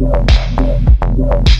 dumb, dumb, dumb.